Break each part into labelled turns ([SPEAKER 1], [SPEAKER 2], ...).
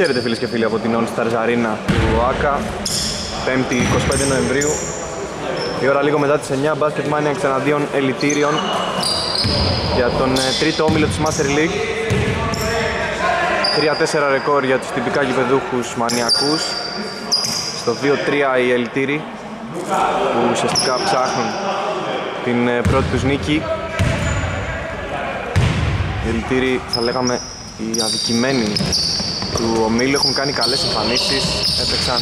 [SPEAKER 1] Χαίρετε φίλες και φίλοι από την All Stars Arena του ΆΚΑ 5η 25 Νοεμβρίου. Η ώρα λίγο μετά τις 9 Basket Maniacs εναντίον Ελιτήριων για τον ε, τρίτο όμιλο της Master League. 3-4 ρεκόρ για τους τυπικά γηπεδούχους μανιακούς. Στο 2-3 οι Ελιτήροι που ουσιαστικά ψάχνουν την ε, πρώτη τους νίκη. Οι Ελιτήροι θα λέγαμε οι αδικημένοι του ομίλου έχουν κάνει καλές εμφανίσεις. Έπαιξαν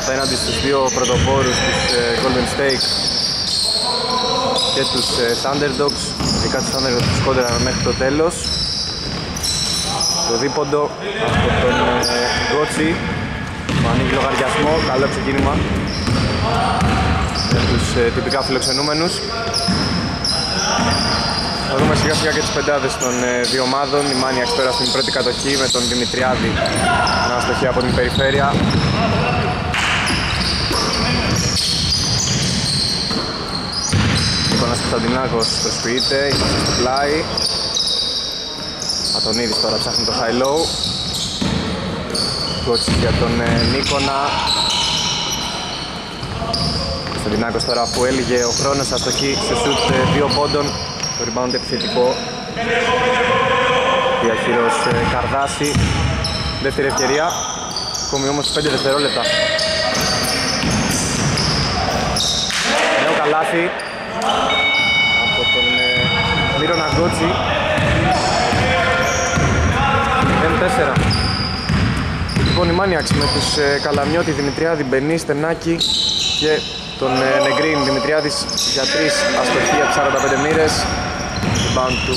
[SPEAKER 1] απέναντι στους δύο πρωτοπόρους τους ε, Golden State και τους ε, Thunderdogs. Ειδικά τους Thunderdogs τους κόντραν μέχρι το τέλος. Το δίποντο από τον Γκότσι που ανοίγει λογαριασμό, καλό ξεκίνημα. Για τους ε, τυπικά φιλοξενούμενους. θα δούμε σιγά σιγά και τις πεντάδες των ε, δύο ομάδων. Η Maniacs πέρα στην πρώτη κατοχή με τον Δημητριάδη να αστοχεί από την περιφέρεια. Νίκονας Κωνσταντινάκος προσποιείται, είμαστε στο πλάι. Ατονίδης τώρα ψάχνει το high low. Κότσι για τον ε, Νίκονα. Κωνσταντινάκος τώρα που έλυγε ο χρόνος αστοχή σε σουτ ε, δύο πόντων το rebound επιθετικό. Διαχείρος ε, Καρδάση. Δεύτερη ευκαιρία. Ακόμη όμως 5 δευτερόλεπτα. Νέο καλάθι. Από τον ε, Μύρο Ναγκότσι. 0-4 Λοιπόν η Maniacs με τους ε, Καλαμιώτη, Δημητριάδη, Μπενή, Στενάκη και τον Νεγκρίν Δημητριάδης για 3 αστοχία 45 μοίρες rebound του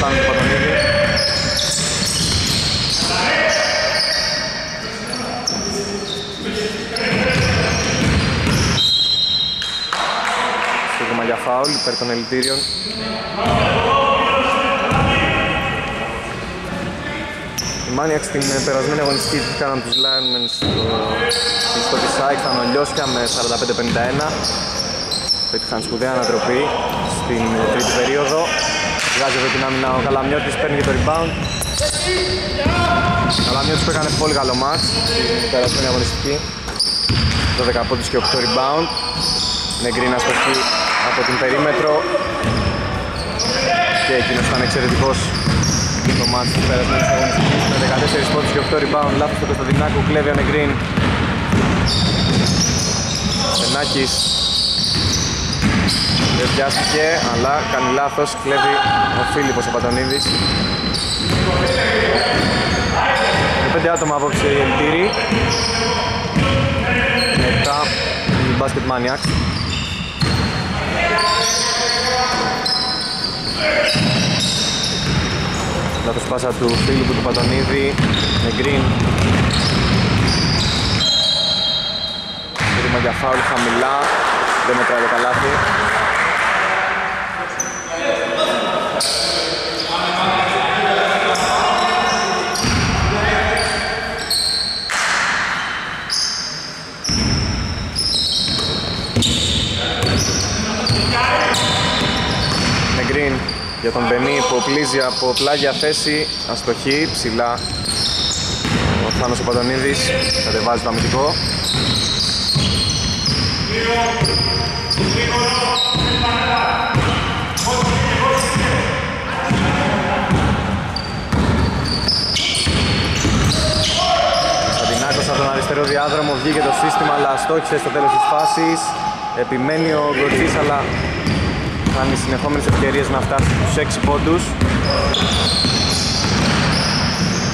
[SPEAKER 1] Θάνου του Πατονίδη. Σύγχρομα για φάουλ υπέρ των ελιτήριων. Οι Maniacs στην περασμένη αγωνιστική κάναν τους Linemen στο, στο Tissaik, ήταν ο Λιώσια με 45-51 πέτυχαν σπουδαία ανατροπή στην τρίτη περίοδο. Βγάζει εδώ την άμυνα ο Καλαμιώτης, παίρνει και το rebound. Καλαμιώτης που έκανε πολύ καλό μάτς στην περασμένη αγωνιστική. 12 πόντους και 8 rebound. Νεγκρίνα στοχή από την περίμετρο. Και εκείνος ήταν εξαιρετικός το μάτς της περασμένης αγωνιστικής με 14 πόντους και 8 rebound. Λάθος του Κωνσταντινάκου, κλέβει ο Νεγκρίν. Σενάκης δεν πιάστηκε, αλλά κάνει λάθος, κλέβει ο Φίλιππος ο Πατονίδης. Με πέντε άτομα απόψε οι ελτήροι. Μετά οι Basket Maniacs. Λάθος πάσα του Φίλιππου του Πατονίδη, με green. Έτοιμα για φάουλ χαμηλά, δεν μετράει το καλάθι. Green για τον Μπενί που οπλίζει από πλάγια θέση αστοχή, ψηλά. Ο Θάνος ο Παντονίδης κατεβάζει το αμυντικό. Κωνσταντινάκος από τον αριστερό διάδρομο βγήκε το σύστημα αλλά στόχισε στο τέλος της φάσης. Επιμένει ο Γκοτσής αλλά χάνει συνεχόμενες ευκαιρίες να φτάσει στους 6 πόντους.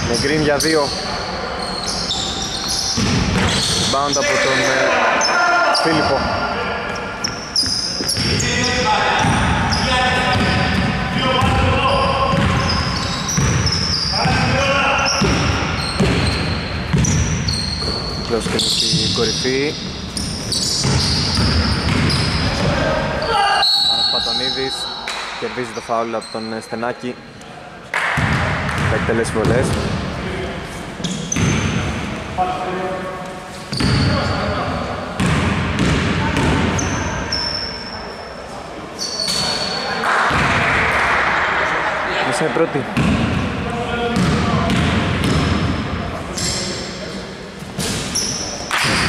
[SPEAKER 1] Με green για 2 Bound από τον ε, Φίλιππο. Πλέον και στην κορυφή Πατονίδης κερδίζει το φάουλ από τον ε, Στενάκη. Θα εκτελέσει βολές. Είσαι πρώτη.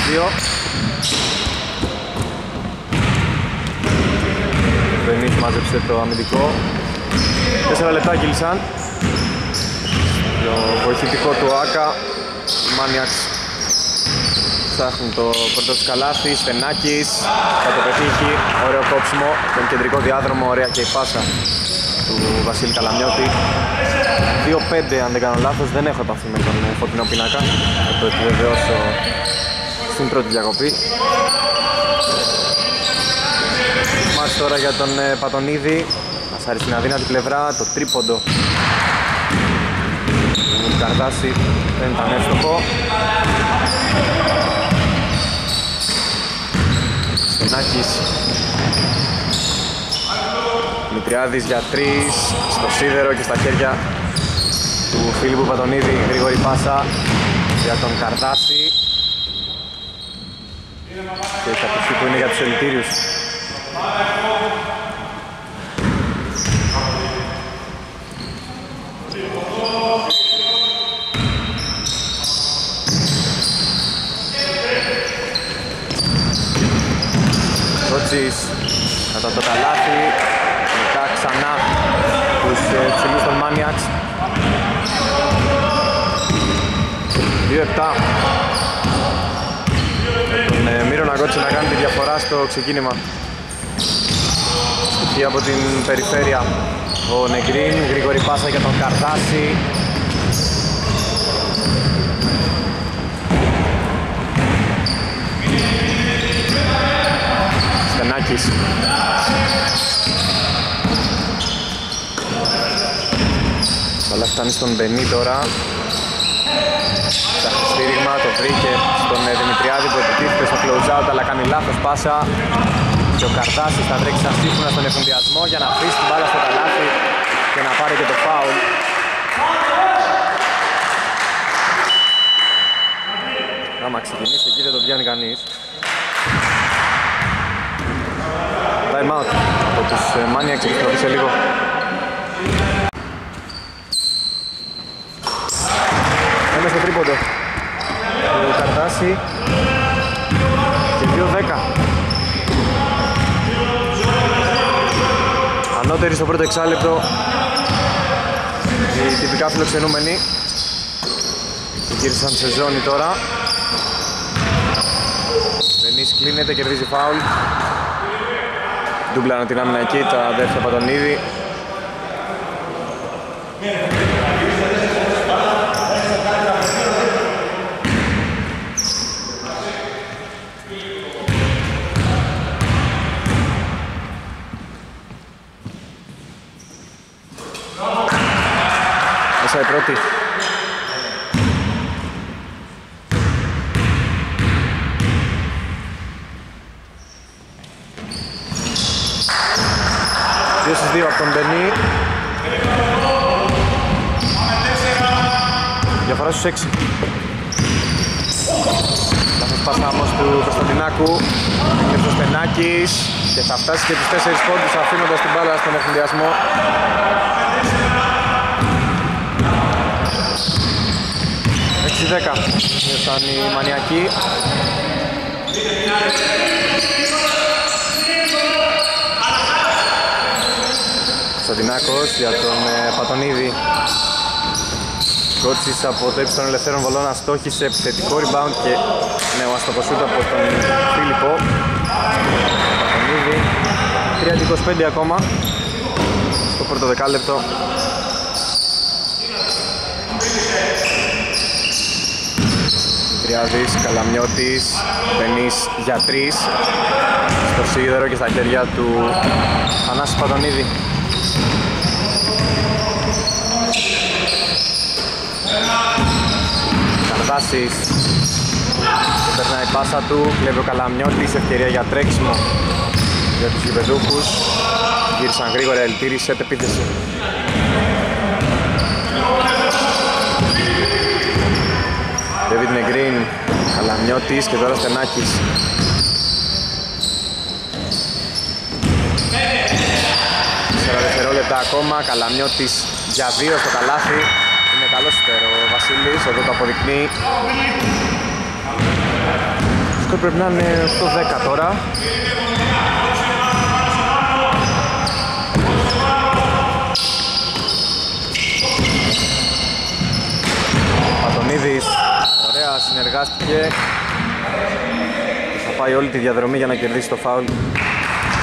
[SPEAKER 1] Δύο. Μάζεψε το αμυντικό. 4 λεπτά κύλησαν Το βοηθητικό του Άκα Μάνιαξ ψάχνουν το πρώτο τους καλάθι, Στενάκης θα το πετύχει, ωραίο κόψιμο τον κεντρικό διάδρομο, ωραία και η πάσα του Βασίλη Καλαμιώτη. 2-5 αν δεν κάνω λάθος, δεν έχω επαφή με τον φωτεινό πινάκα θα το επιβεβαιώσω στην πρώτη διακοπή Μάτς τώρα για τον ε, Πατονίδη. Ασάρι στην αδύνατη πλευρά, το τρίποντο. Του Καρδάση δεν ήταν εύστοχο. Στενάκης. Μητριάδης για τρεις στο σίδερο και στα χέρια του Φίλιππου Πατονίδη. Γρήγορη πάσα για τον Καρδάση. Και η κατοχή που είναι για τους ελιτήριους Ρότσις κατά το καλάθι μετά ξανά τους ε, ψηλούς των Μάνιαξ 2-7 τον ε, Μύρο Ναγκότση να κάνει τη διαφορά στο ξεκίνημα στοιχεία από την περιφέρεια. Ο Νεγκρίν, γρήγορη πάσα για τον Καρδάση. Στενάκης. Όλα φτάνει στον Μπενί τώρα. Ψάχνει στήριγμα, το βρήκε στον ε, Δημητριάδη που επιτίθεται στο close-out αλλά κάνει λάθος πάσα και ο Καρτάσης θα τρέξει σαν σύμφωνα στον εφημδιασμό για να αφήσει την μπάλα στο καλάθι και να πάρει και το φάουλ. Άμα ξεκινήσει εκεί δεν το πιάνει κανείς. Time out από τους Μάνια και σε λίγο. Ένα στο τρίποντο. Του Καρτάση και 2-10 Ανώτερη στο πρώτο εξάλεπτο. Οι τυπικά φιλοξενούμενοι γύρισαν σε ζώνη τώρα. Δενής κλείνεται, κερδίζει φάουλ. Ντούμπλανο την άμυνα εκεί, τα αδέρφια Πατονίδη Μέσα η πρώτη. Δύο στις δύο από τον Μπενί. Διαφορά στους έξι. Λάθος πάσα όμως του Κωνσταντινάκου. Και ο Στενάκης. Και θα φτάσει και τους τέσσερις πόντους αφήνοντας την μπάλα στον ευθυνδιασμό. 6-10 ήρθαν οι μανιακοί Κωνσταντινάκος για τον ε, Πατονίδη. Κότσις από το ύψος των ελευθέρων βολών αστόχησε επιθετικό rebound και νέο αστοχοσούτ από τον Φίλιππο. Πατονίδη 3-25 ακόμα στο πρώτο δεκάλεπτο Τριάδης, Καλαμιώτης, Μπενής για τρεις στο σίδερο και στα χέρια του Θανάση Παντονίδη. Καρδάσης. Περνάει η πάσα του, κλέβει ο Καλαμιώτης, ευκαιρία για τρέξιμο για τους γηπεδούχους. Γύρισαν γρήγορα ελτήρι σε επίθεση David Negreen, Καλαμιώτης και τώρα Στενάκης. Τέσσερα δευτερόλεπτα ακόμα, Καλαμιώτης για δύο στο καλάθι. Είναι καλός υπέρ ο Βασίλης, εδώ το αποδεικνύει. σκορ πρέπει να είναι στο 10 τώρα. Πατονίδης, ωραία, συνεργάστηκε. Θα πάει όλη τη διαδρομή για να κερδίσει το φάουλ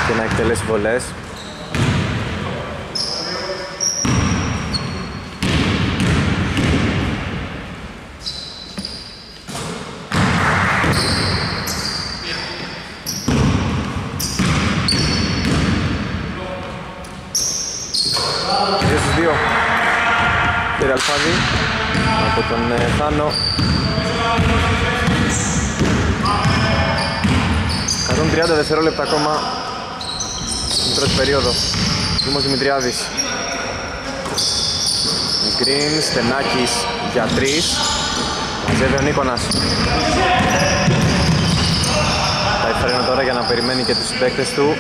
[SPEAKER 1] και να εκτελέσει βολές. Αλφάδη από τον ε, Θάνο 130 δευτερόλεπτα ακόμα. Στην πρώτη περίοδος. Δήμος Δημητριάδης. Γκριν, Στενάκης για 3 Μαζεύει ο Νίκονας. Θα εφραίνω τώρα για να περιμένει και τους συμπαίκτες του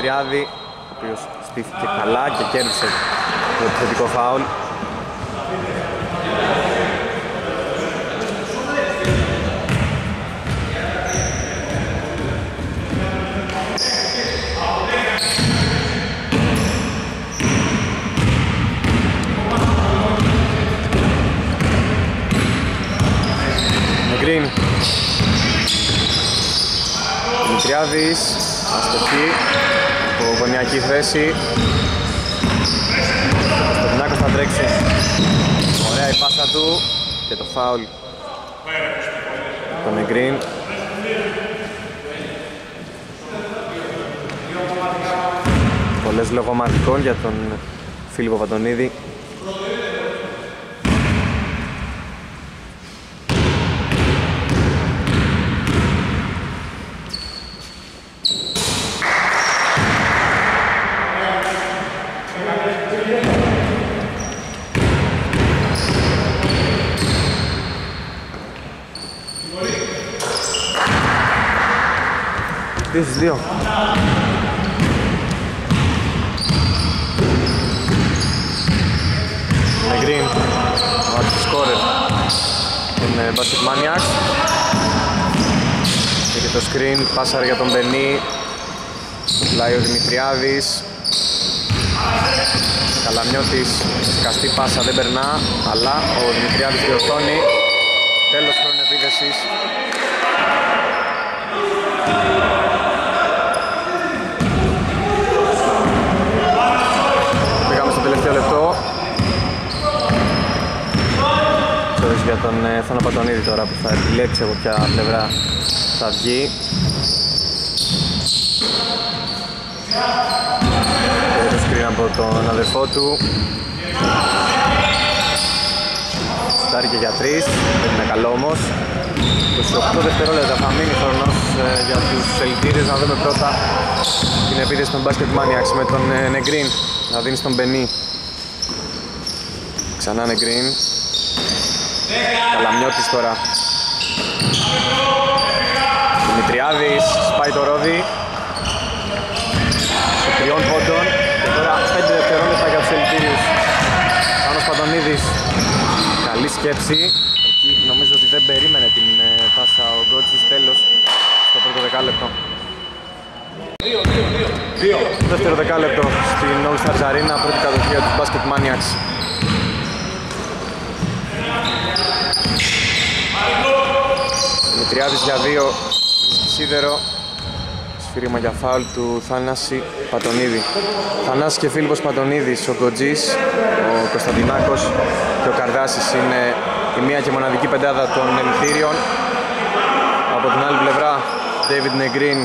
[SPEAKER 1] Δημητριάδη ο οποίος στήθηκε καλά και κέρδισε το επιθετικό φάουλ. Γκριν Δημητριάδης Αστοχή. από γωνιακή θέση. Στοπινάκος θα τρέξει. Ωραία η πάσα του και το φάουλ. Τον Εγκριν. Πολλές λογομαρτικών για τον Φίλιππο Βαντονίδη. 2. Με Green, ο αρχισκόρερ είναι Basket Maniacs. Και, το screen, πάσαρ για τον Μπενί, ο Δημητριάδης. Καλαμιώτης, καστή πάσα δεν περνά, αλλά ο Δημητριάδης διορθώνει. Τέλος χρόνου επίδεσης. Θάνο Πατονίδη τώρα που θα επιλέξει από ποια πλευρά θα βγει. Και το σκριν από τον αδερφό του. Στάρει και για τρεις, δεν είναι καλό όμως. 28 δευτερόλεπτα θα μείνει χρονός ε, για τους ελπίδες να δούμε πρώτα την επίθεση των Basket Maniacs με τον ε, Νεγκρίν να δίνει στον Μπενί. Ξανά Νεγκρίν, Καλαμιώτης τώρα. Δημητριάδης σπάει το ρόδι. Σε τριών πόντων. Και τώρα 5 δευτερόλεπτα για τους ελπίριους. Πάνος Παντονίδης. Καλή σκέψη. Εκεί νομίζω ότι δεν περίμενε την ε, πάσα ο Γκότσις τέλος στο πρώτο δεκάλεπτο. Δεύτερο δεκάλεπτο στην All Stars Arena, πρώτη κατοχή τους Basket Maniacs. Δημητριάδης για δύο. Σίδερο. Σφύριμα για φάουλ του Θάναση Πατονίδη. Θανάσης και Φίλιππος Πατονίδης, ο Κοντζής, ο Κωνσταντινάκος και ο Καρδάσης είναι η μία και μοναδική πεντάδα των ελευθύριων από την άλλη πλευρά David Negrin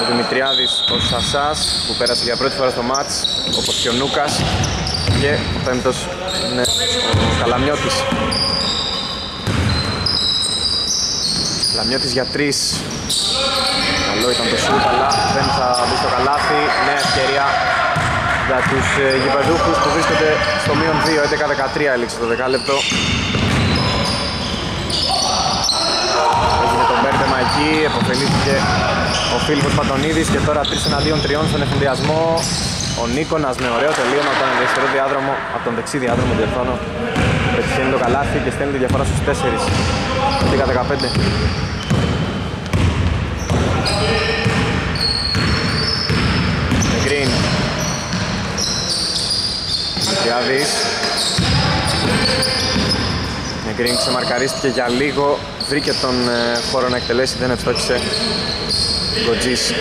[SPEAKER 1] ο Δημητριάδης, ο Σασάς που πέρασε για πρώτη φορά στο μάτς όπως και ο Νούκας. Και ο πέμπτος είναι ο Καλαμιώτης Λαμιώτης για τρεις Καλό ήταν το σούτ αλλά δεν θα μπει στο καλάθι Νέα ευκαιρία για τους ε, γηπεδούχους που βρίσκονται στο μείον 2 11-13 έληξε το δεκάλεπτο Έγινε το μπέρδεμα εκεί, εποφελήθηκε ο Φίλιππος Πατονίδης και τώρα 3 εναντίον 3 στον εφηδιασμό. Ο Νίκονας με ωραίο τελείωμα από τον αριστερό διάδρομο, από τον δεξί διάδρομο διορθώνω. Πετυχαίνει το καλάθι και στέλνει τη διαφορά στους 4. 10-15. Green. Διάδης. Green ξεμαρκαρίστηκε για λίγο, βρήκε τον ε, χώρο να εκτελέσει, δεν ευστόχησε. Γκοτζής,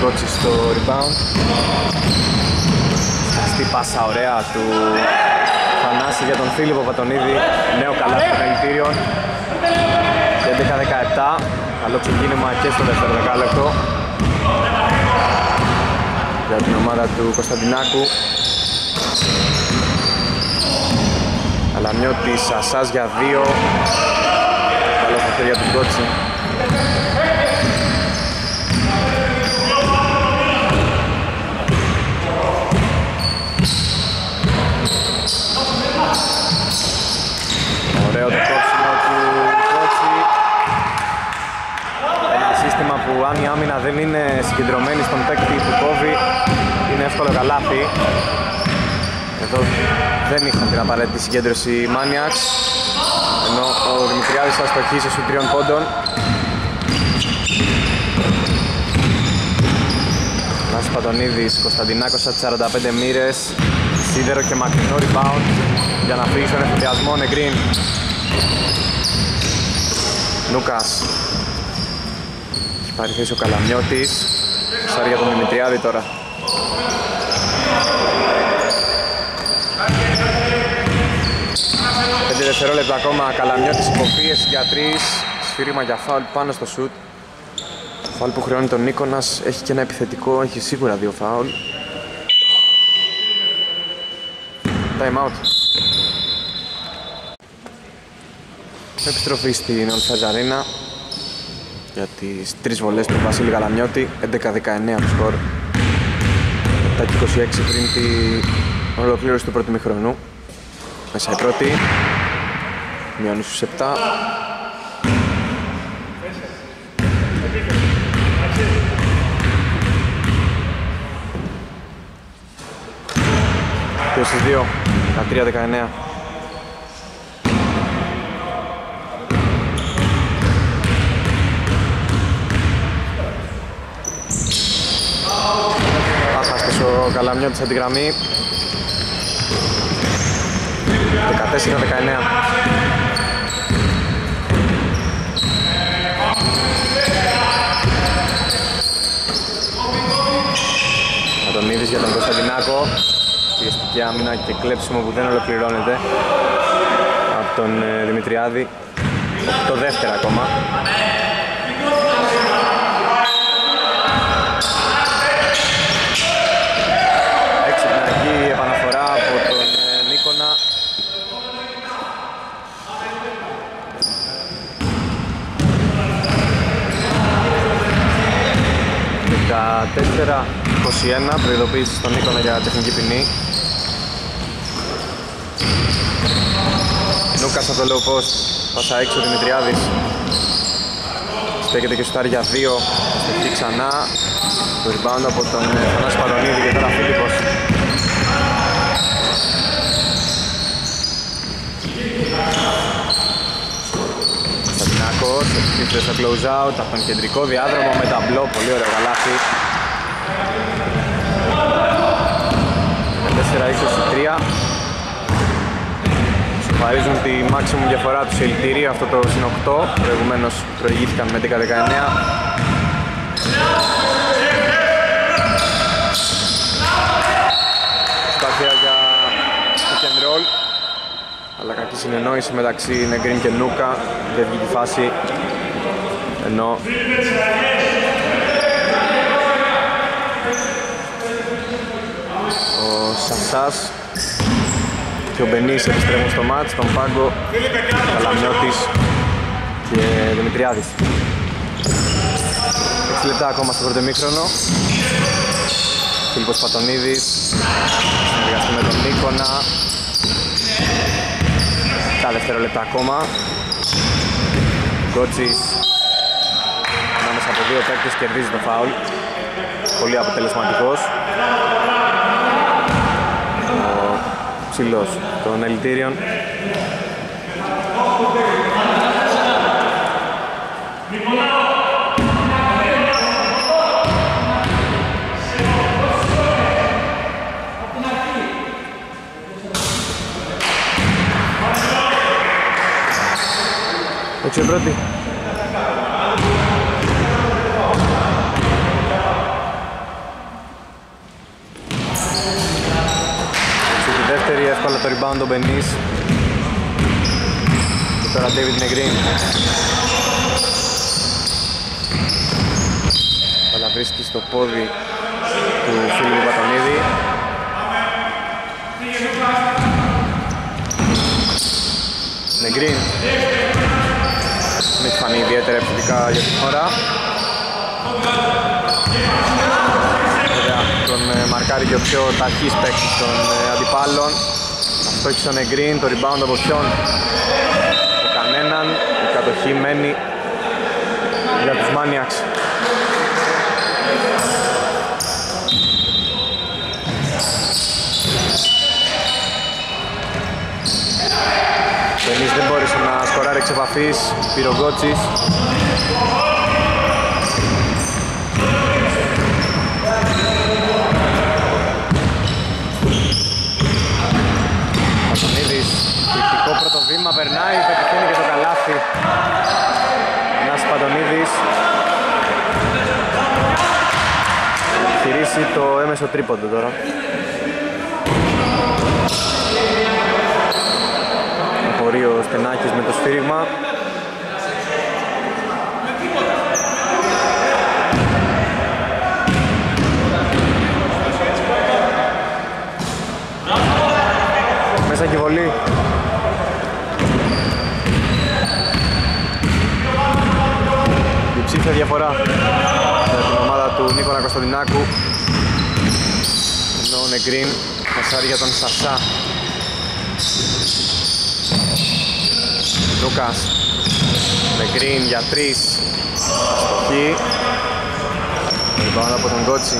[SPEAKER 1] Γκοτζής στο rebound. Στη πάσα ωραία του Θανάση για τον Φίλιππο Πατονίδη, νέο καλά των ελιτήριων. 11-17, καλό ξεκίνημα και στο δεύτερο δεκάλεπτο για την ομάδα του Κωνσταντινάκου. Αλαμιώτης, Ασάς για δύο. Καλός στα χέρια του Κότσι. Ωραίο το κόψιμο του Κότσι. Ένα σύστημα που αν η άμυνα δεν είναι συγκεντρωμένη στον παίκτη που κόβει είναι εύκολο καλάθι. Εδώ δεν είχαν την απαραίτητη συγκέντρωση οι Maniacs ενώ ο Δημητριάδης θα στοχίσει στους τριών πόντων. Νάσης Πατονίδης, Κωνσταντινάκος στα 45 μοίρες Σίδερο και μακρινό rebound για να φύγει στον εφηδιασμό Νεγκρίν Νούκας Έχει πάρει θέση ο Καλαμιώτης. Σάρει για τον Δημητριάδη τώρα. Πέντε δευτερόλεπτα ακόμα. Καλαμιώτης υποπίεση για τρεις. Σφυρίμα για φάουλ πάνω στο σουτ. Φάουλ που χρεώνει τον Νίκονας. Έχει και ένα επιθετικό, έχει σίγουρα δύο φάουλ Time out. Επιστροφή στην Ολφέζα Αρίνα για τις τρεις βολές του Βασίλη Γαλαμιώτη 11-19 το σκορ. Τα 26 πριν την ολοκλήρωση του πρώτου μηχρονού. Μέσα η πρώτη. Μειώνεις στους 7 2 στις 2, 13-19. Άχαστος ο Καλαμιώτης από τη γραμμή. 14-19. Αντωνίδης για τον Κωνσταντινάκο πιεστική άμυνα και κλέψιμο που δεν ολοκληρώνεται από τον ε, Δημητριάδη. Το δεύτερο ακόμα 4-21, προειδοποίηση στον Νίκονα για τεχνική ποινή. Νούκας από το low post, πάσα έξω Δημητριάδης. Στέκεται και σουτάρει για 2, στεκτεί ξανά. Το rebound από τον ε, Θανάσης Παρονίδη και τώρα Φίλιππος. Στατινάκος, επιστρέφεται στο close out από τον κεντρικό διάδρομο με ταμπλό, πολύ ωραίο γαλάφι. 4-23 Παρίζουν τη maximum διαφορά τους σε ελτήρια, αυτό το συν 8, προηγουμένως προηγήθηκαν με 10-19. Σπαθία για pick and roll, αλλά κακή συνεννόηση μεταξύ Νεγκρίν και Νούκα, δεν βγήκε η φάση, ενώ ο Σασάς και ο Μπενής επιστρέφουν στο μάτς, τον Πάγκο, Καλαμιώτης και Δημητριάδης. 6 λεπτά ακόμα στο πρώτο μήχρονο. Φίλιππος Πατονίδης, συνεργαστεί με τον Νίκονα. Τα λεπτά ακόμα. Γκότσις, ανάμεσα από από δύο παίκτες κερδίζει το φάουλ. Πολύ αποτελεσματικός. Ο ψηλός των ελιτήριων. Έτσι πρώτη. Στη δεύτερη εύκολα το rebound ο Μπενής. Και τώρα David Negrin. Αλλά βρίσκει στο πόδι του φίλου Πατονίδη. Negrin μην φανεί ιδιαίτερα επιθετικά για την χώρα. Βέβαια τον ε, μαρκάρει και ο πιο ταχύς παίκτης των ε, αντιπάλων. Αυτό έχει στον Εγκρίν, το rebound από ποιον. Από κανέναν, η κατοχή μένει για τους Maniacs. Εμείς δεν μπόρεσε να σκοράρει εξ επαφής, πήρε ο Γκότσις. Πασονίδης, κριτικό πρώτο βήμα, περνάει, πετυχαίνει και το καλάθι. Ένας Παντονίδης. Χειρίσει το έμεσο τρίποντο τώρα. Απορεί ο Στενάκης με το σφύριγμα. Μέσα και βολή. Διψήφια διαφορά για την ομάδα του Νίκονα Κωνσταντινάκου. Ενώ ο Νεγκρίν πασάρει για τον Σασά. Λούκας με green για τρεις. Αστοχή Λοιπόν από τον Κότσι.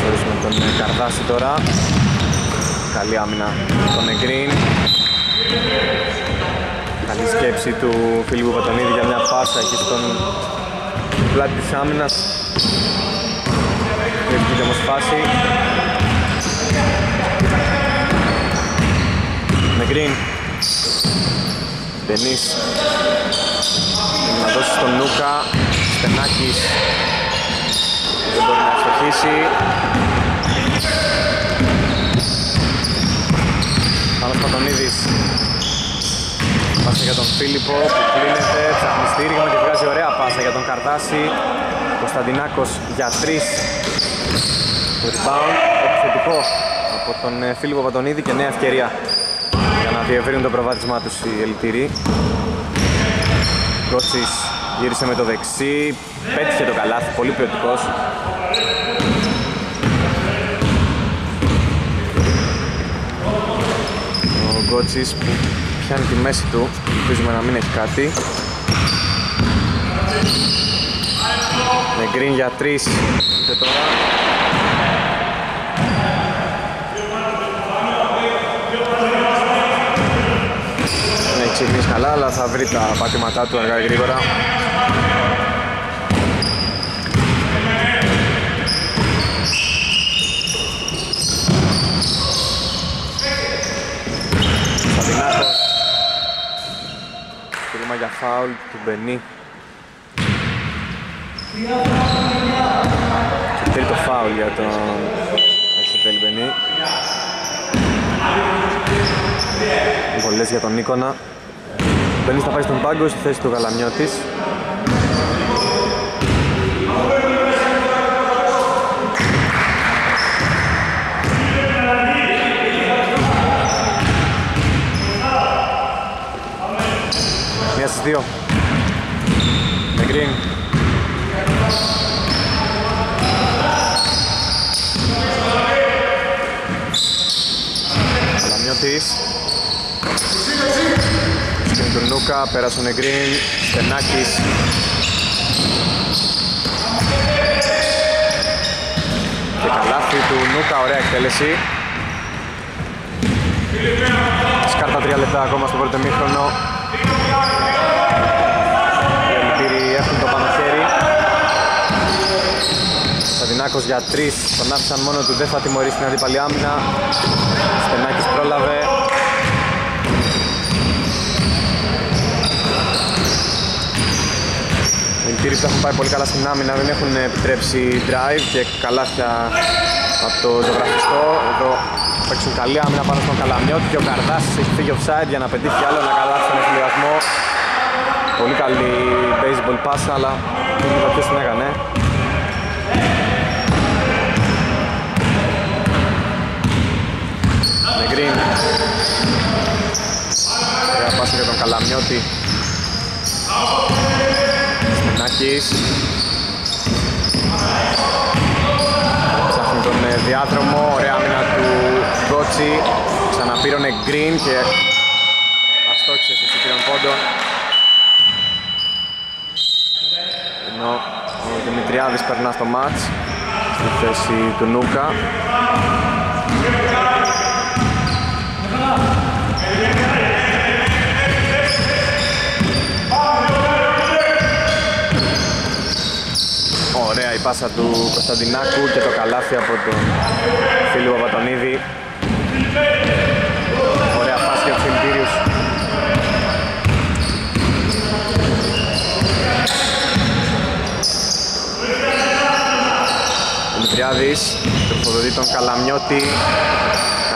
[SPEAKER 1] Θεωρήσουμε τον Καρδάση τώρα. Καλή άμυνα. Τον Εγκρίν Καλή σκέψη του Φίλιππου Πατονίδη για μια πάσα εκεί στον πλάτη της άμυνας. Διεκδικείται όμως φάση Με green. Ντενής Να δώσει στον Νούκα Στενάκης. Δεν μπορεί να ευστοχίσει Πάνος Πατονίδης Πάσα για τον Φίλιππο που κλείνεται, ψάχνει στήριγμα και βγάζει ωραία πάσα για τον Καρδάση. Κωνσταντινάκος για τρεις. Το rebound επιθετικό από τον ε, Φίλιππο Πατονίδη και νέα ευκαιρία για να διευρύνουν το προβάδισμά τους οι ελιτήριοι Κότσις γύρισε με το δεξί, πέτυχε το καλάθι, πολύ ποιοτικός. Ο Γκότσις που πιάνει τη μέση του, ελπίζουμε να μην έχει κάτι. Με green για τρεις. Και τώρα έχει ξεκινήσει καλά αλλά θα βρει τα πατήματά του αργά γρήγορα για φάουλ του Μπενί. Και τρίτο φάουλ για τον Αριστοτέλη Μπενί. Βολές για τον Νίκονα. Μπενής θα πάει στον πάγκο στη θέση του Γαλαμιώτης Μία στις δύο. Με green. Παναγιώτης Στην του Νούκα, πέρασε ο Νεγκρίν, Στενάκης. Και καλάθι του Νούκα, ωραία εκτέλεση. Σκάρτα τρία λεπτά ακόμα στο πρώτο μήχρονο Οι Ελπίροι έχουν το πάνω χέρι Σαδινάκος για τρεις, τον άφησαν μόνο του, δεν θα τιμωρήσει την αντίπαλη άμυνα. Στενάκης πρόλαβε. Οι Ελπίροι που έχουν πάει πολύ καλά στην άμυνα δεν έχουν επιτρέψει drive και καλάθια από το ζωγραφιστό. Εδώ παίξουν καλή άμυνα πάνω στον Καλαμιώτη και ο Καρδάσης έχει φύγει offside για να πετύχει άλλο ένα καλάθι στον εφηλιασμό Πολύ καλή baseball pass αλλά δεν είδα ποιος την έκανε Νεγκρίν Ωραία πάσα για τον Καλαμιώτη. Στενάκης Ψάχνει τον ε, διάδρομο, ωραία άμυνα του Γκότσι. Ξαναπήρωνε Γκριν και αστόχησε σε συγκεκριμένο πόντο. Ενώ ο Δημητριάδης περνά στο μάτς στη θέση του Νούκα Ωραία η πάσα του Κωνσταντινάκου και το καλάθι από τον φίλο Παπατονίδη. Ωραία φάση για τους Ελπίριους. Δημητριάδης, τροφοδοτεί τον Καλαμιώτη.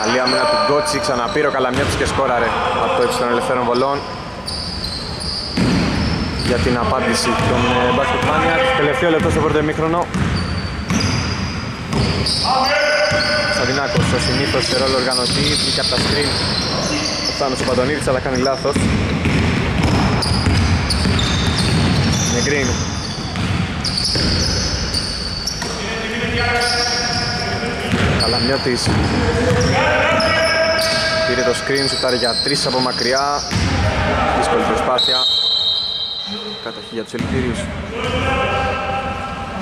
[SPEAKER 1] Καλή άμυνα του Γκότσι, ξαναπήρε ο Καλαμιώτης και σκόραρε από το ύψος των ελευθέρων βολών για την απάντηση των ε, Basket Maniacs. Τελευταίο λεπτό στο πρώτο ημίχρονο. Σαδινάκος ο συνήθως σε ρόλο οργανωτή, βγήκε από τα screen ο Θάνος ο Παντονίδης αλλά κάνει λάθος. Νεγκρίν. Καλαμιώτης πήρε το screen, σουτάρει για τρεις από μακριά. Δύσκολη προσπάθεια κατοχή για τους Ελπίριους.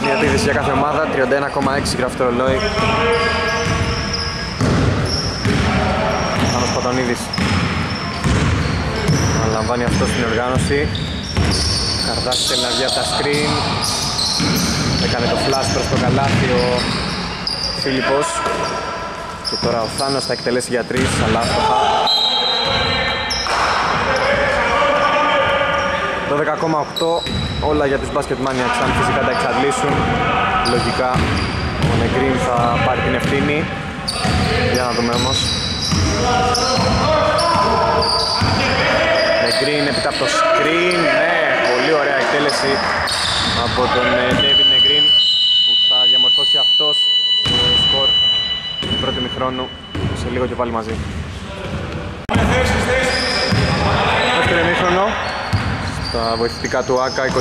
[SPEAKER 1] Μια επίδεση για κάθε ομάδα, 31,6 γράφει το ρολόι. Πάνος Πατονίδης. Αναλαμβάνει αυτό στην οργάνωση. Καρδάς θέλει να βγει από τα screen. Έκανε το flash προς το καλάθι ο Φίλιππος. Και τώρα ο Θάνος θα εκτελέσει για τρεις, αλλά άστοχα. 12,8 όλα για τους Basket Maniacs αν φυσικά τα εξαντλήσουν. Λογικά ο Νεγκρίν θα πάρει την ευθύνη. Για να δούμε όμως. Νεγκρίν έπειτα από το screen. Ναι, πολύ ωραία εκτέλεση από τον ε, David πρώτου μηχρόνου σε λίγο και πάλι μαζί. Δεύτερο μήχρονο τα βοηθητικά του ΆΚΑ 22-33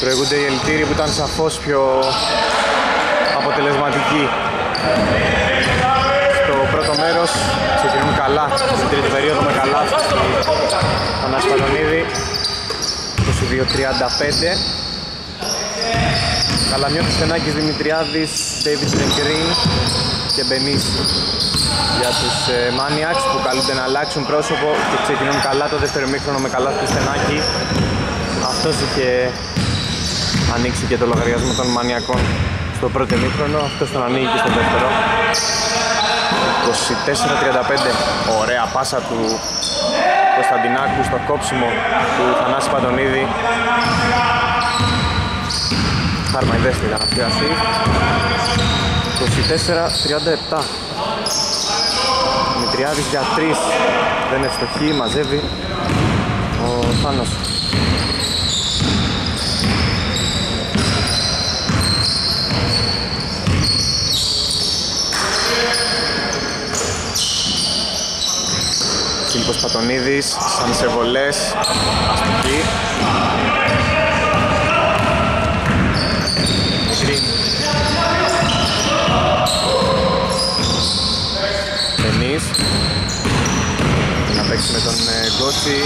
[SPEAKER 1] προηγούνται οι ελτήριοι που ήταν σαφώς πιο αποτελεσματικοί. Στο πρώτο μέρος ξεκινούν καλά στην τρίτη περίοδο με καλά. Ανασπαλονίδη 22-35 Καλαμιώτης Στενάκης Δημητριάδης David Green και Μπενής. Για τους ε, Maniacs που καλούνται να αλλάξουν πρόσωπο και ξεκινούν καλά το δεύτερο μήχρονο με καλά τους Στενάκη αυτός είχε ανοίξει και το λογαριασμό των Μανιακών στο πρώτο μήχρονο αυτός τον ανοίγει και στο δεύτερο. 24-35 ωραία πάσα του Κωνσταντινάκου στο κόψιμο του Θανάση Παντονίδη Χάρμα η δεύτερη να πιάσει 24-37 Δημητριάδης για 3 δεν ευστοχεί, μαζεύει. Ο Θάνος. Φίλιππος Πατονίδης, σαν σε βολές, αστοχή παίξει με τον ε, Γκότσι.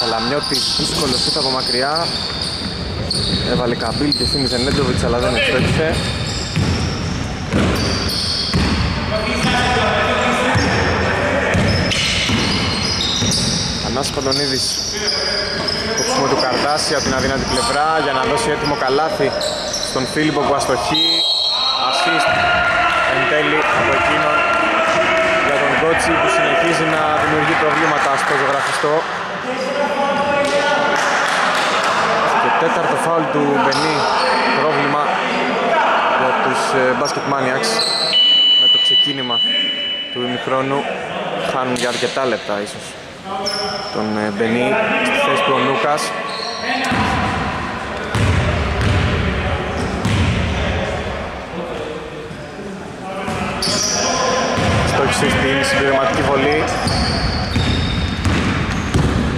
[SPEAKER 1] Καλαμιώτης δύσκολος σούτ από μακριά. Έβαλε καμπύλη και θύμιζε Νέντοβιτς αλλά δεν εξπέτυχε. Ανάση Παντονίδης Κόψιμο του Καρδάση από την αδύνατη πλευρά για να δώσει έτοιμο καλάθι στον Φίλιππο που αστοχεί assist εν τέλει από εκείνον για τον Κότσι που συνεχίζει να δημιουργεί προβλήματα στο ζωγραφιστό. Και τέταρτο φάουλ του Μπενί. Πρόβλημα για τους ε, Basket Maniacs. Με το ξεκίνημα του ημιχρόνου χάνουν για αρκετά λεπτά ίσως τον ε, Μπενί στη θέση του ο Νούκας Στόχισε στην συμπληρωματική βολή.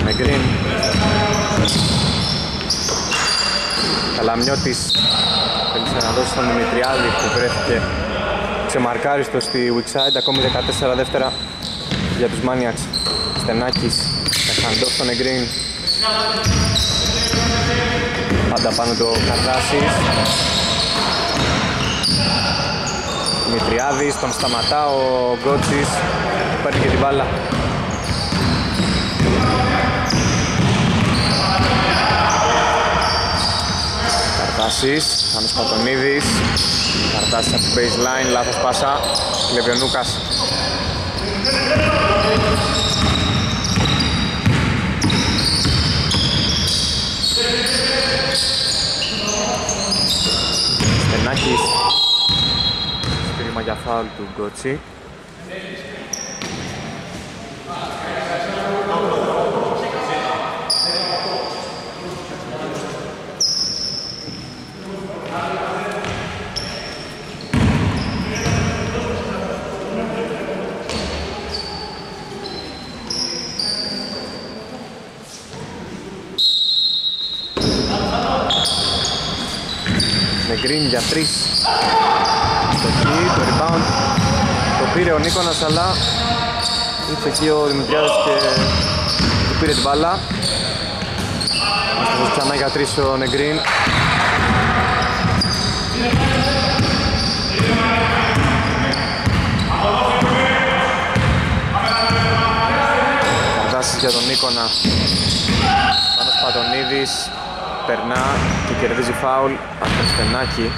[SPEAKER 1] Με γκριν Καλαμιώτης θέλησε να δώσει στον Δημητριάδη που βρέθηκε ξεμαρκάριστο στη Wixside ακόμη 14 δεύτερα για τους Maniacs. Στενάκης, Εχαντός στον Εγκρίν Πάντα πάνω το Καρδάσης Δημητριάδης, τον σταματά ο Γκότσης Παίρνει και την μπάλα. Καρτάσης, Άνος Πατονίδης Καρτάσης από την baseline, λάθος πάσα Κλέβει ο Νούκας Στενάκης Στήριγμα για φάουλ του Γκότσι. Με green για 3 στο χι, το rebound. Το πήρε ο Νίκονας αλλά ήρθε εκεί ο Δημητριάδης και του πήρε την μπάλα. Αστοχός ξανά για 3 ο Νεγκρίν. Καρδάσεις για τον Νίκονα. Πάνος Πατονίδης περνά και κερδίζει φάουλ. Από τον Στενάκη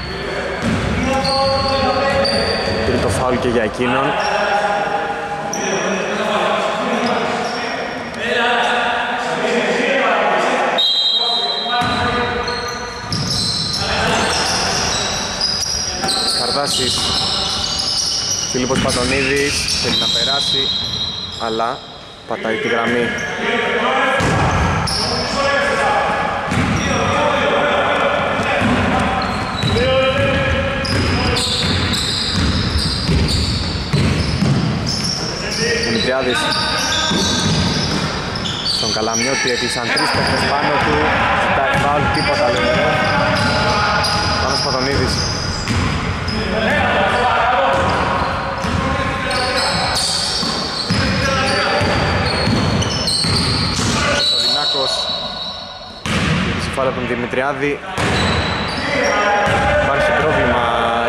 [SPEAKER 1] τρίτο φάουλ και για εκείνον. Καρδάσης Φίλιππος Πατονίδης θέλει να περάσει αλλά πατάει τη γραμμή Δημητριάδης στον Καλαμιώτη έκλεισαν τρεις παίχτες πάνω του. Ζητάει φάουλ, τίποτα λέει Πάνος Πατονίδης Κωνσταντινάκος κερδίζει φάουλ από τον Δημητριάδη. Υπάρχει πρόβλημα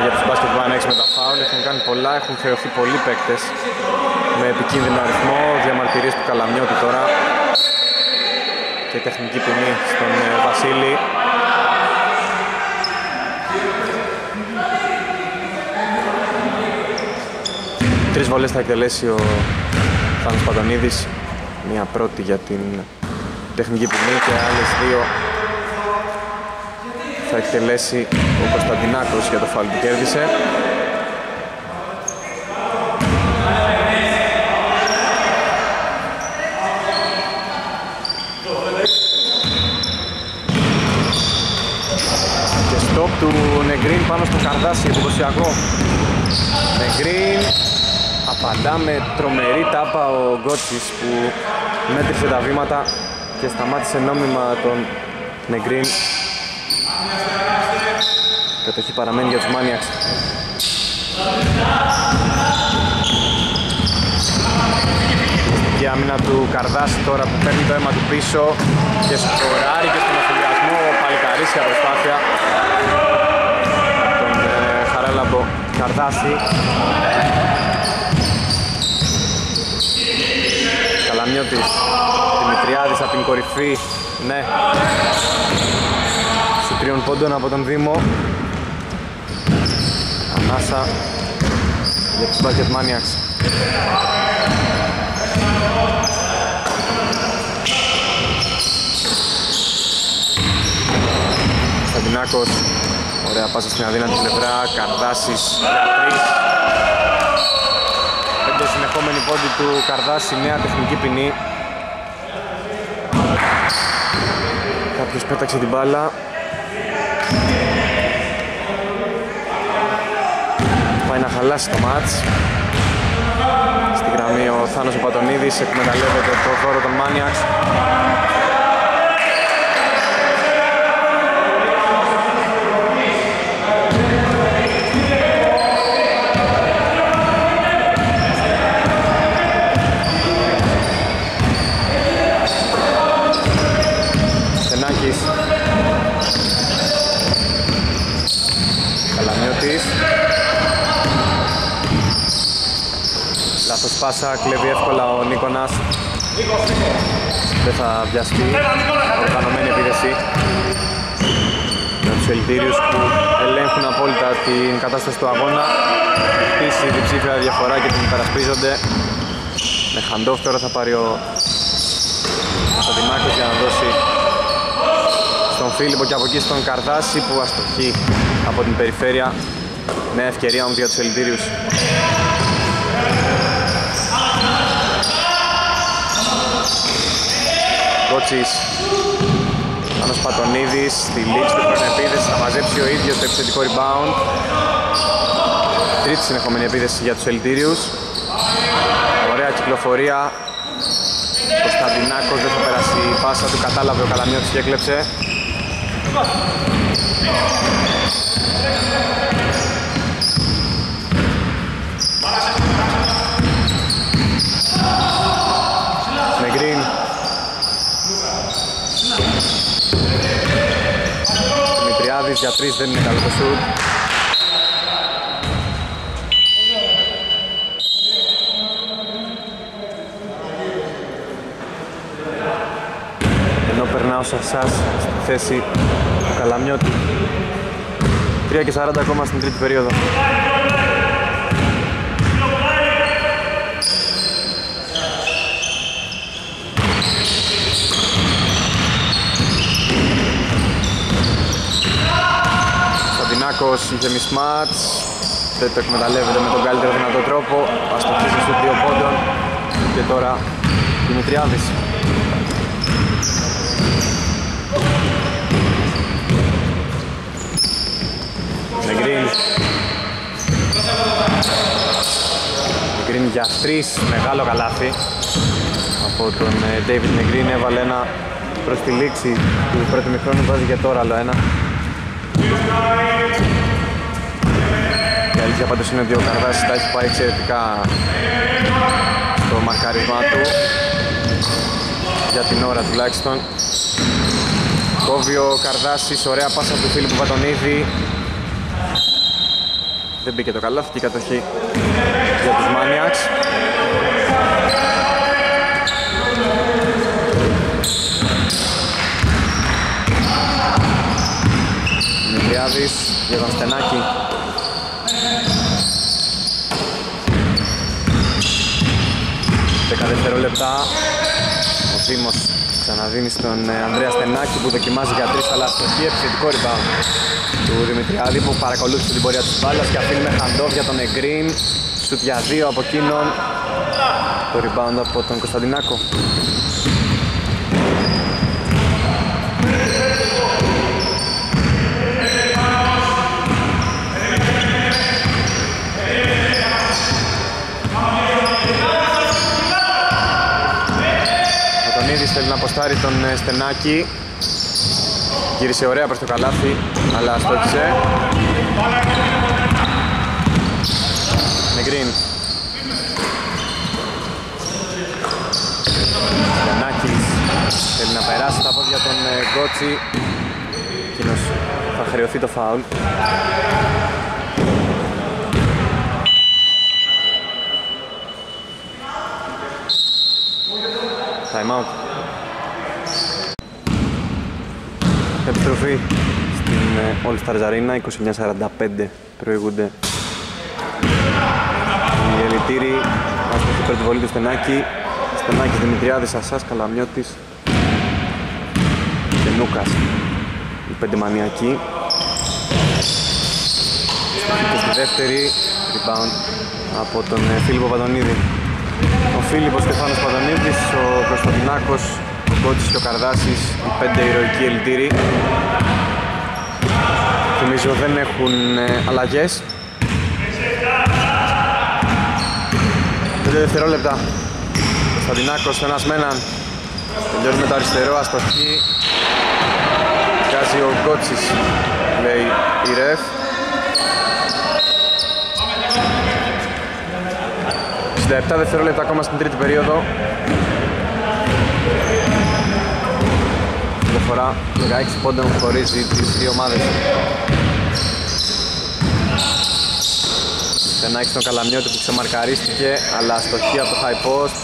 [SPEAKER 1] για τους μπάσκετ One με τα φάουλ, έχουν κάνει πολλά, έχουν χρεωθεί πολλοί παίκτες με επικίνδυνο αριθμό, διαμαρτυρίες του Καλαμιώτη τώρα και τεχνική ποινή στον ε, Βασίλη. Τρεις βολές θα εκτελέσει ο Θάνος Παντονίδης, μία πρώτη για την τεχνική ποινή και άλλες δύο θα εκτελέσει ο Κωνσταντινάκος για το φάουλ που κέρδισε. Και στόπ του Νεγκρίν πάνω στο καρδάσι, εντυπωσιακό. Νεγκρίν απαντά με τρομερή τάπα ο Γκότσις που μέτρησε τα βήματα και σταμάτησε νόμιμα τον Νεγκρίν Κατοχή παραμένει για τους Maniacs. Για άμυνα του Καρδάση τώρα που παίρνει το αίμα του πίσω και σκοράρει και στον αφιλιασμό παλικαρίσια προσπάθεια τον ε, Χαράλαμπο Καρδάση Καλαμιώτης Δημητριάδης από την κορυφή. Ναι. Σου τριών πόντων από τον Δήμο. Ανάσα για τους Bucket Maniacs. Κωνσταντινάκος Ωραία πάσα στην αδύνατη πλευρά Καρδάσης για τρεις. Πέντε συνεχόμενη πόντι του Καρδάση Νέα τεχνική ποινή. Κάποιος πέταξε την μπάλα. Πάει να χαλάσει το μάτς. Στη γραμμή ο Θάνος ο Πατονίδης εκμεταλλεύεται το χώρο των Maniacs πάσα κλέβει εύκολα ο Νίκονας. Δεν θα βιαστεί. Οργανωμένη επίδεση με τους ελπίριους που ελέγχουν απόλυτα την κατάσταση του αγώνα. Χτίσει διψήφια διαφορά και την υπερασπίζονται. Με χαντόφ τώρα θα πάρει ο Κωνσταντινάκος για να δώσει στον Φίλιππο και από εκεί στον Καρδάση που αστοχεί από την περιφέρεια. Με ευκαιρία όμως για τους ελπίριους Κότσης Άνος Πατονίδης στη λήξη του πρώτη επίδεση θα μαζέψει ο ίδιος το επιθετικό rebound. Τρίτη συνεχόμενη επίδεση για τους Ελτήριους ωραία κυκλοφορία. Ο Κωνσταντινάκος δεν θα περάσει η πάσα του. Κατάλαβε ο Καλαμιώτης και έκλεψε για τρεις δεν είναι καλό το σουτ. Ενώ περνάω σε εσάς στη θέση του Καλαμιώτη. 3 και 40 ακόμα στην τρίτη περίοδο. Παναθηναϊκός είχε μισμάτς δεν το εκμεταλλεύεται με τον καλύτερο δυνατό τρόπο. Αστοχίζει στους δύο πόντων. Και τώρα Δημητριάδης. Νεγκρίνς. Νεγκρίνς για τρεις. Μεγάλο καλάθι. Από τον ε, David Νεγκρίνς έβαλε ένα προς τη λήξη του πρώτου μηχρόνου. Βάζει και τώρα άλλο ένα η αλήθεια πάντως είναι ότι ο Καρδάσης τα έχει πάει εξαιρετικά στο μαρκαρισμά του. Για την ώρα τουλάχιστον. Κόβει ο Καρδάσης, ωραία πάσα του Φίλιππου Βατονίδη. Δεν μπήκε το καλάθι και η κατοχή για τους Μάνιαξ Δημητριάδης για τον Στενάκη. Δεκα δευτερόλεπτα. Ο Δήμος ξαναδίνει στον ε, Ανδρέα Στενάκη που δοκιμάζει για τρεις αλλά αστοχή επιθετικό rebound του Δημητριάδη που παρακολούθησε την πορεία της μπάλας και αφήνει με χαντόβ για τον Εγκρίν. Σουτ για δύο από εκείνον. Το rebound από τον Κωνσταντινάκο θέλει να αποστάρει τον ε, Στενάκη γύρισε ωραία προς το καλάθι αλλά στόχισε Στενάκης θέλει να περάσει τα πόδια των ε, Γκότσι. Εκείνος θα χρεωθεί το φάουλ. Time out. Επιστροφή στην ε, All Stars Arena, 29-45 προηγούνται. Οι ελιτήροι Άστοχη υπέρ τη βολή του Στενάκη. Στενάκης, Δημητριάδης, Ασάς, Καλαμιώτης και Νούκας οι πέντε μανιακοί. Και στη δεύτερη rebound από τον ε, Φίλιππο Παντονίδη. Ο Φίλιππος Στεφάνος Παντονίδης, ο Κωνσταντινάκος ο Κότσης και ο Καρδάσης οι πέντε ηρωικοί ελιτήροι Θυμίζω δεν έχουν ε, αλλαγές. 5 δευτερόλεπτα. Κωνσταντινάκος ένας με έναν Τελειώνει με το αριστερό αστοχή. Βγάζει ο Γκότσης λέει η ρεφ. 67 δευτερόλεπτα ακόμα στην τρίτη περίοδο Διαφορά 16 πόντων χωρίζει τις δύο ομάδες. Στενάκη στον Καλαμιώτη που ξεμαρκαρίστηκε αλλά αστοχή από το high post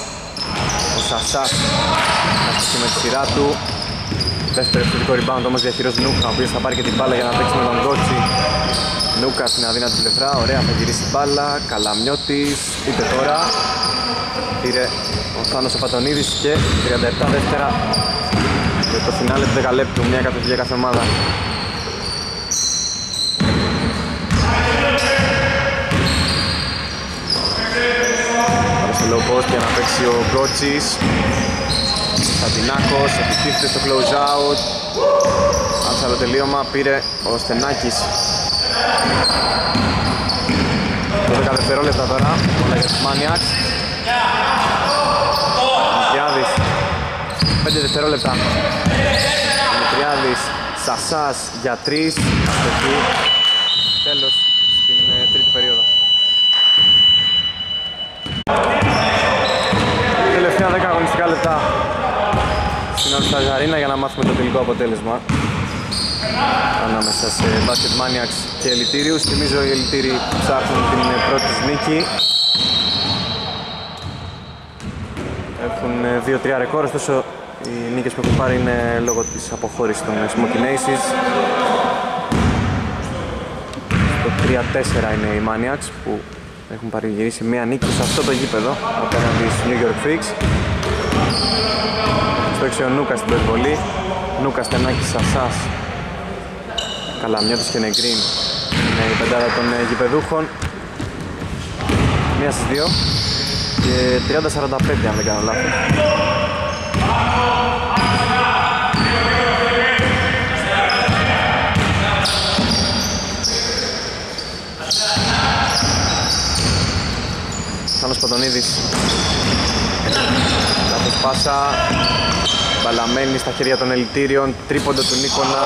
[SPEAKER 1] ο Σασάς αστοχή με τη σειρά του. Δεύτερο ευθυντικό rebound όμως διαχειρός Νούκα ο οποίος θα πάρει και την μπάλα για να παίξει με τον Γκότσι. Νούκα στην αδύνατη πλευρά, ωραία θα γυρίσει μπάλα Καλαμιώτης, είτε τώρα. Πήρε ο Θάνος ο Πατονίδης και 37 δεύτερα για το φινάλε του 10 λεπτού, μια κατοχή για κάθε ομάδα. Low post για να παίξει ο Γκότσις Σαντινάκος, επιτίθεται στο close out. Άψα τελείωμα, πήρε ο Στενάκης. 12 δευτερόλεπτα τώρα, όλα για τους Maniacs Δημητριάδης 5 δευτερόλεπτα. Δημητριάδης, Σασάς για 3 Αστοχή Τέλος στην ε, τρίτη περίοδο. Τελευταία 10 αγωνιστικά λεπτά. Στην Ορσταζαρίνα για να μάθουμε το τελικό αποτέλεσμα. Ανάμεσα σε Basket Maniacs και Ελιτήριους. Θυμίζω οι Ελιτήριοι ψάχνουν την πρώτη νίκη. Έχουν 2-3 ρεκόρ, ωστόσο οι νίκες που έχουν πάρει είναι λόγω της αποχώρησης των Smoky Aces. Το 3-4 είναι οι Maniacs που έχουν παρηγυρίσει μία νίκη σε αυτό το γήπεδο απέναντι στους New York Freaks. Στο έξι ο Νούκας στην περιβολή. Νούκας, Στενάκης, Σασάς. Καλαμιώτης και Νεγκρίν είναι η πεντάδα των ε, γηπεδούχων. Μία στις δύο. Και 30-45 αν δεν κάνω λάθος Θάνος Παντονίδης Λάθος πάσα. Μπαλαμένη στα χέρια των ελιτήριων Τρίποντο του Νίκονα.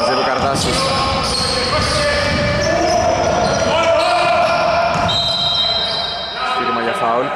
[SPEAKER 1] Μαζεύει Καρδάσης Στήρημα για φάουλ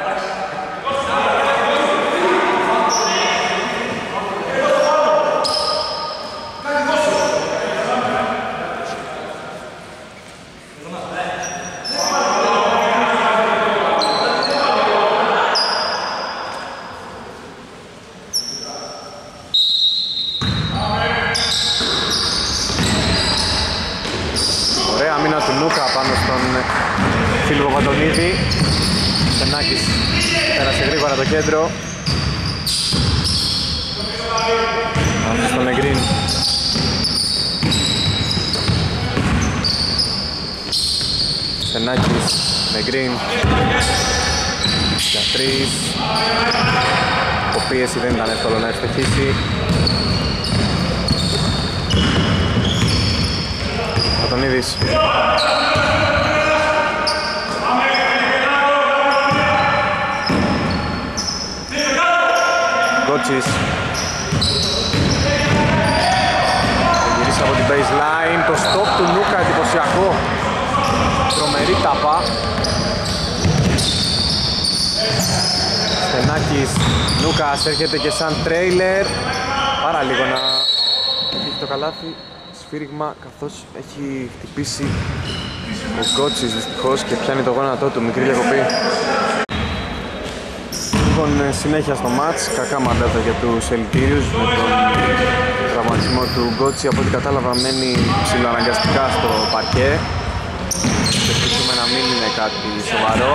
[SPEAKER 1] κέντρο Αυτή στον Εγκρίν Στενάκης, Νεγκρίν για τρεις. Ο πίεση δεν ήταν εύκολο να ευστοχίσει Πατονίδης Κότσης. Γυρίσει από την baseline. Το stop του Νούκα εντυπωσιακό Τρομερή ταπά Στενάκης, Νούκας έρχεται και σαν τρέιλερ. Πάρα λίγο να έχει το καλάθι. Σφύριγμα καθώς έχει χτυπήσει ο Γκότσις δυστυχώς και πιάνει το γόνατό του, μικρή διακοπή. Λοιπόν, ε, συνέχεια στο μάτς, κακά μαντάτα για τους ελιτήριους με τον τραυματισμό του Γκότσι. Από ό,τι κατάλαβα μένει ψηλοαναγκαστικά στο παρκέ. Ελπίζουμε να μην είναι κάτι σοβαρό.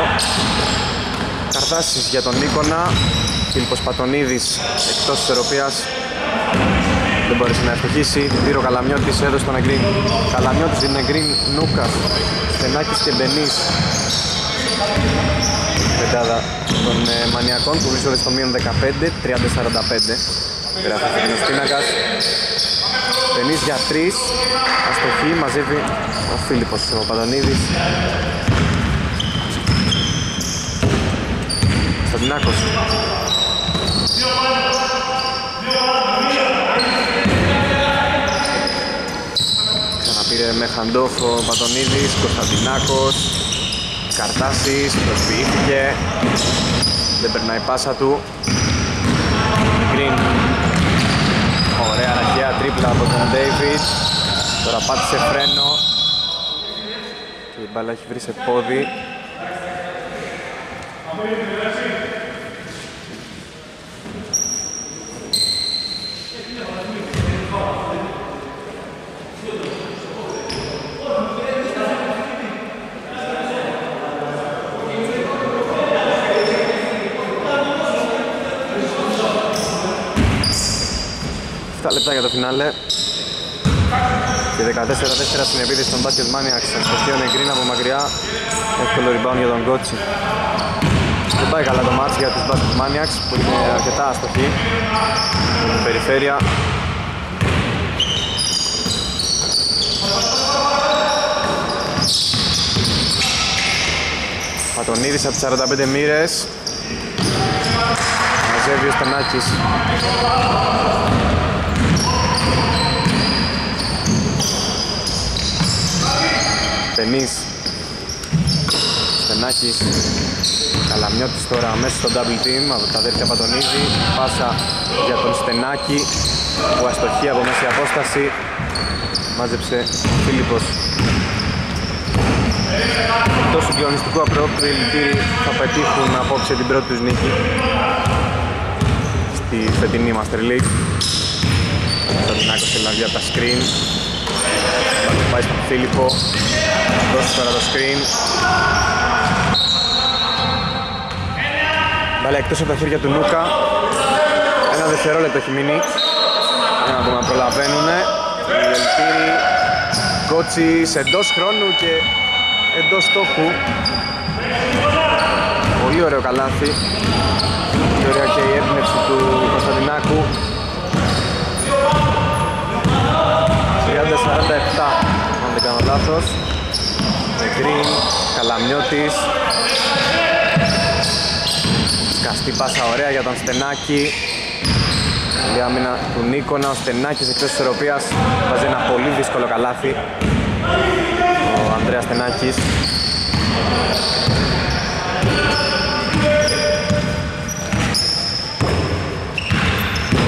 [SPEAKER 1] Καρτάσεις για τον Νίκονα. Φίλιππος Πατονίδης εκτός της Ευρωπίας. Δεν μπορείς να ευτυχήσει. Δίρο Καλαμιώτης έδωσε τον Εγκρίν. Καλαμιώτης είναι Εγκρίν Νούκας. Στενάκης και Μπενής. Πεντάδα των ε, μανιακών που βρίσκονται στο μείον 15, 30-45. Γράφει ο πίνακας. Μπενής για 3. Αστοχή μαζεύει ο Φίλιππος ο Πατονίδης. Σταντινάκος. Ξαναπήρε με χαντόφ ο Πατονίδης, Κωνσταντινάκος, Καρτάσης, προσποιήθηκε, δεν περνάει πάσα του. Green. Ωραία ραχαία τρίπλα από τον David. Τώρα πάτησε φρένο. Και η μπάλα έχει βρει σε πόδι. Λεπτά για το φινάλε. Και 14-4 στην επίδεση των Basket Maniacs. Αστοχείο Νεγκρίν από μακριά. Εύκολο rebound για τον Γκότσι δεν πάει καλά το μάτς για τους Basket Maniacs που είναι αρκετά αστοχοί στην περιφέρεια. Πατονίδης από τις 45 μοίρες. Μαζεύει ο Στανάκης Στενής Στενάκης Καλαμιώτης τώρα μέσα στο double team από τα αδέρφια Πατονίδη Πάσα για τον Στενάκη που αστοχεί από μέση απόσταση. Μάζεψε ο Φίλιππος. Εκτός συγκλονιστικού απρόπτου οι Λιτήροι θα πετύχουν απόψε την πρώτη τους νίκη στη φετινή Master League. Στενάκος θέλει από τα screen. θα πάει στον Φίλιππο. Δώσει τώρα το screen. Μπάλα εκτός από τα χέρια του Νούκα ένα δευτερόλεπτο έχει μείνει. Για να δούμε αν προλαβαίνουνε. Οι Ελπίροι Κότσις εντός χρόνου και εντός στόχου. Πολύ ωραίο καλάθι. Και ωραία και η έμπνευση του Κωνσταντινάκου. 30-47 αν δεν κάνω λάθος. Γκριν, Καλαμιώτης. Σκαστή πάσα ωραία για τον Στενάκη. Καλή άμυνα του Νίκονα, ο Στενάκης εκτός της Ευρωπίας βάζει ένα πολύ δύσκολο καλάθι. Ο Ανδρέας Στενάκης.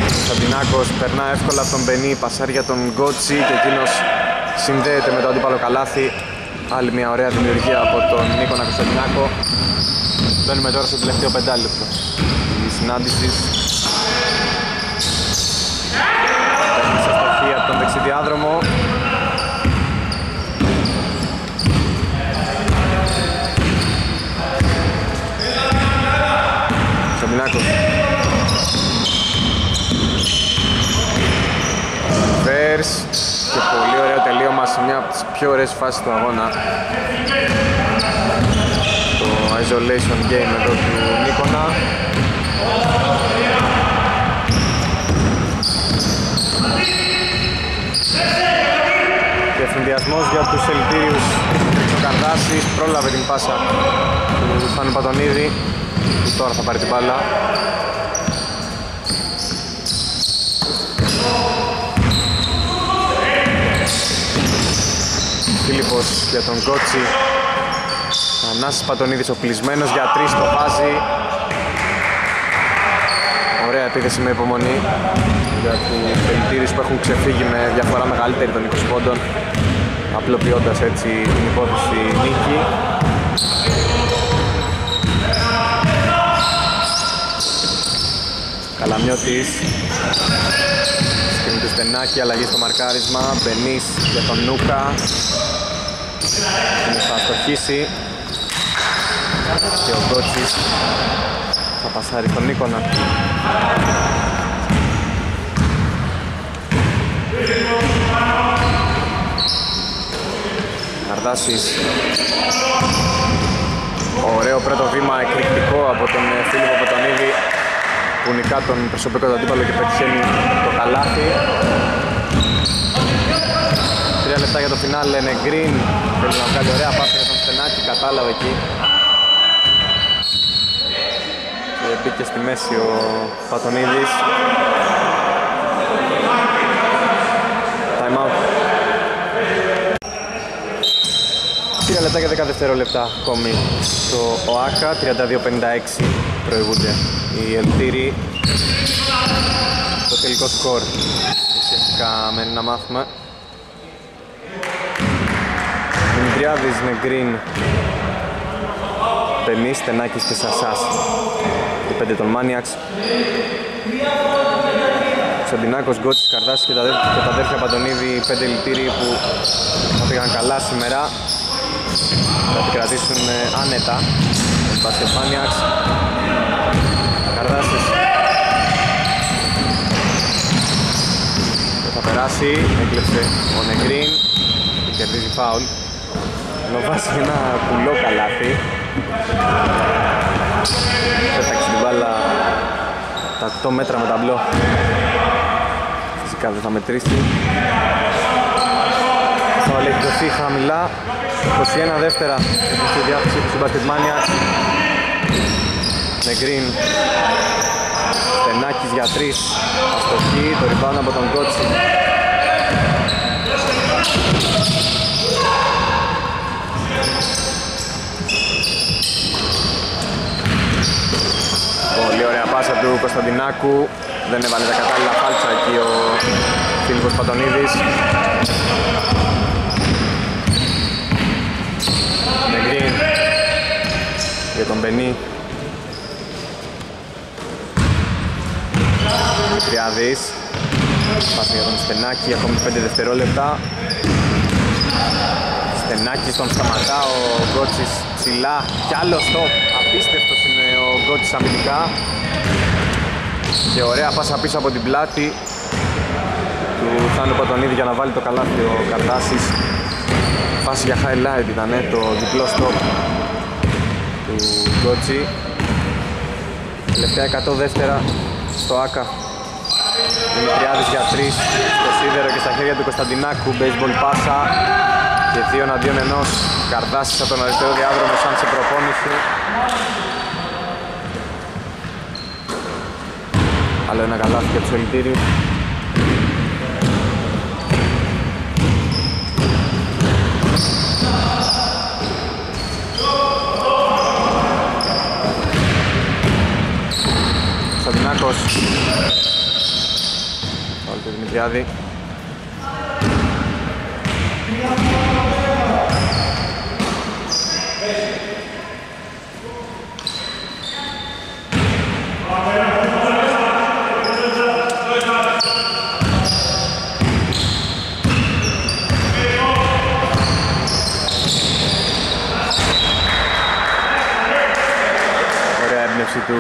[SPEAKER 1] Κωνσταντινάκος περνά εύκολα από τον Μπενί, πασάρει για τον Γκότσι και εκείνος συνδέεται με το αντίπαλο καλάθι. Άλλη μια ωραία δημιουργία από τον Νίκονα Κωνσταντινάκο μπαίνουμε τώρα στο τελευταίο πεντάλεπτο η συνάντησης. Παίρνει σε στοχή από τον δεξιδιάδρομο Κωνσταντινάκος Βέρς και πολύ ωραίο τελείωμα σε μια από τις πιο ωραίες φάσεις του αγώνα. Το isolation game εδώ του Νίκονα. Και ευθυνδιασμός για τους ελιτήριους ο Καρδάσης πρόλαβε την πάσα του Φάνου Πατονίδη. Που τώρα θα πάρει την μπάλα Φίλιππος για τον Κότσι. Ανάσης Πατονίδης οπλισμένος για τρεις το βάζει Ωραία επίθεση με υπομονή για τους πελητήρες που έχουν ξεφύγει με διαφορά μεγαλύτερη των 20 πόντων απλοποιώντας έτσι την υπόθεση νίκη. Καλαμιώτης Σκηνή του Στενάκη, αλλαγή στο μαρκάρισμα. Μπενής για τον Νούκα. Είναι θα αστοχίσει Και ο Γκότσης Θα πασάρει στον Νίκονα. Καρδάσης. Ωραίο πρώτο βήμα εκρηκτικό από τον ε, Φίλιππο Ποτονίδη που νικά τον προσωπικό του αντίπαλο και πετυχαίνει το καλάθι. Τρία λεπτά για το φινάλ λένε Green, θέλει να βγάλει ωραία πάση για τον Στενάκη, κατάλαβε εκεί. Και μπήκε στη μέση ο Πατονίδης. Time out. 3 λεπτά και 10 δευτερόλεπτα ακόμη στο ΟΑΚΑ, 32-56 προηγούνται οι Ελτήροι το τελικό σκορ. Ουσιαστικά μένει να μάθουμε. Δημητριάδης, Νεγκρίν Πενής, Στενάκης και Σασάς. Οι πέντε των Μάνιαξ. Σαντινάκος, Γκότσης, Καρδάσης και τα, και τα αδέρφια Παντονίδη οι πέντε Ελτήροι που θα πήγαν καλά σήμερα. Θα επικρατήσουν άνετα. Τον Μπάσκετ Μάνιαξ Καρδάσης θα περάσει, έκλεψε ο Νεγκρίν και κερδίζει φάουλ. Ενώ βάζει ένα κουλό καλάθι. Πέταξε την μπάλα. Τα 8 μέτρα με ταμπλό φυσικά δεν θα μετρήσει. Θα έχει δοθεί χαμηλά. 21 δεύτερα. Στη διάθεση του Μπασκετμάνια Νεγκρίν Στενάκης για τρεις Αστοχή, το rebound από τον Κότσι. Πολύ ωραία πάσα του Κωνσταντινάκου. Δεν έβαλε τα κατάλληλα φάλτσα εκεί ο Φίλιππος Πατονίδης. Νεγκρίν για τον Μπενί Τριάδης Πάση για τον Στενάκη, ακόμη 5 δευτερόλεπτα. Στενάκης τον σταματά, ο Γκότσης ψηλά. Κι άλλο στόπ Απίστευτος είναι ο Γκότσης αμυντικά. Και ωραία πάσα πίσω από την πλάτη του Θάνου Πατονίδη για να βάλει το καλάθι ο Καρτάσης Φάση για highlight ήταν το διπλό στόπ του Γκότσι Τελευταία 100 δεύτερα στο ΆΚΑ Δημητριάδης για 3 στο σίδερο και στα χέρια του Κωνσταντινάκου baseball πάσα και δύο εναντίον ενός. Καρδάσης από τον αριστερό διάδρομο σαν σε προπόνηση. Άλλο ένα καλάθι για τους ελιτήριους Κωνσταντινάκος του Δημητριάδη. Ωραία έμπνευση του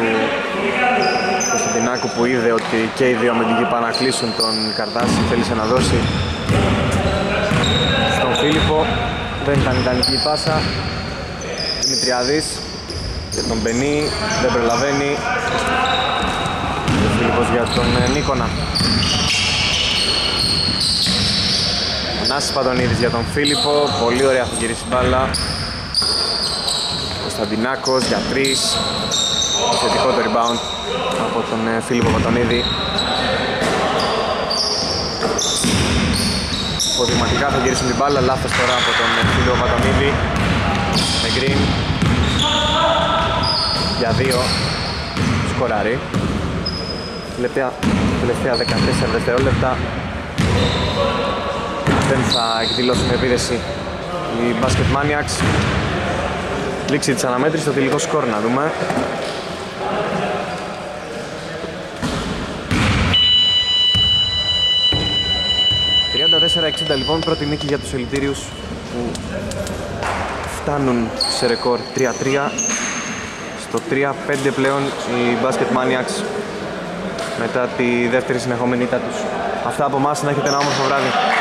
[SPEAKER 1] Κωνσταντινάκου που είδε ότι και οι δύο αμυντικοί πάνε να κλείσουν τον Καρδάση θέλησε να δώσει στον Φίλιππο. Δεν ήταν ιδανική η πάσα. Δημητριάδης και τον Μπενί δεν προλαβαίνει. Ο Φίλιππος για τον ε, Νίκονα. Νάσης Παντονίδης για τον Φίλιππο. Πολύ ωραία θα γυρίσει μπάλα. Κωνσταντινάκος για τρεις θετικό το rebound από τον ε, Φίλιππο Πατονίδη Υποδηματικά θα γυρίσουν την μπάλα, λάθος τώρα από τον ε, Φίλιππο Πατονίδη με green. Για δύο. Σκοράρι τελευταία, τελευταία 14 δευτερόλεπτα. Δεν θα εκδηλώσουν επίδεση οι Basket Maniacs. Λήξη της αναμέτρησης στο τελικό σκορ να δούμε 34-60 λοιπόν πρώτη νίκη για τους ελιτήριους που φτάνουν σε ρεκόρ 3-3 στο 3-5 πλέον οι Basket Maniacs μετά τη δεύτερη συνεχόμενη ήττα τους. Αυτά από εμάς να έχετε ένα όμορφο βράδυ.